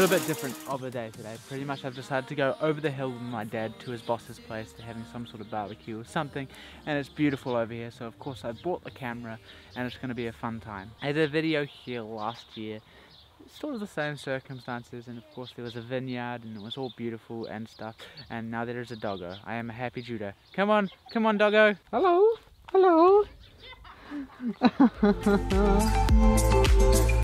different of a day today. Pretty much I've decided to go over the hill with my dad to his boss's place. They're having some sort of barbecue or something and it's beautiful over here. So of course I bought the camera and it's going to be a fun time. I did a video here last year sort of the same circumstances and of course there was a vineyard and it was all beautiful and stuff and now there is a doggo. I am a happy Judah. Come on, come on doggo. Hello, hello.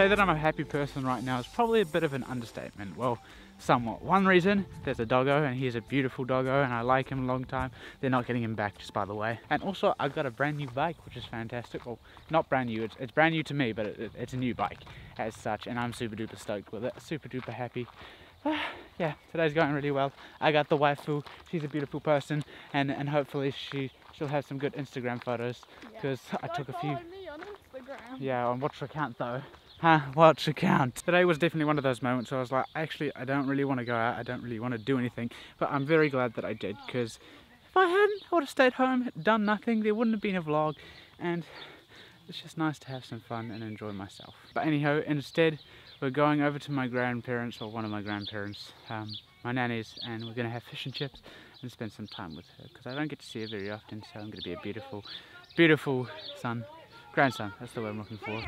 say that I'm a happy person right now is probably a bit of an understatement. Well, somewhat. One reason, there's a doggo and he's a beautiful doggo and I like him a long time. They're not getting him back just by the way. And also I've got a brand new bike which is fantastic. Well, not brand new, it's, it's brand new to me but it, it, it's a new bike as such and I'm super duper stoked with it. Super duper happy. yeah, today's going really well. I got the waifu, she's a beautiful person and, and hopefully she, she'll have some good Instagram photos because yeah. I took a few. Yeah, on what's account though? Huh, watch account. Today was definitely one of those moments where I was like, actually, I don't really want to go out. I don't really want to do anything. But I'm very glad that I did because if I hadn't, I would have stayed home, done nothing. There wouldn't have been a vlog. And it's just nice to have some fun and enjoy myself. But anyhow, instead, we're going over to my grandparents, or one of my grandparents, um, my nanny's, and we're going to have fish and chips and spend some time with her because I don't get to see her very often. So I'm going to be a beautiful, beautiful son Grandstand, that's the word I'm looking for.